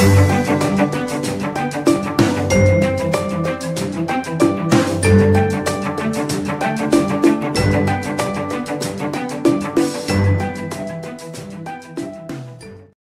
Música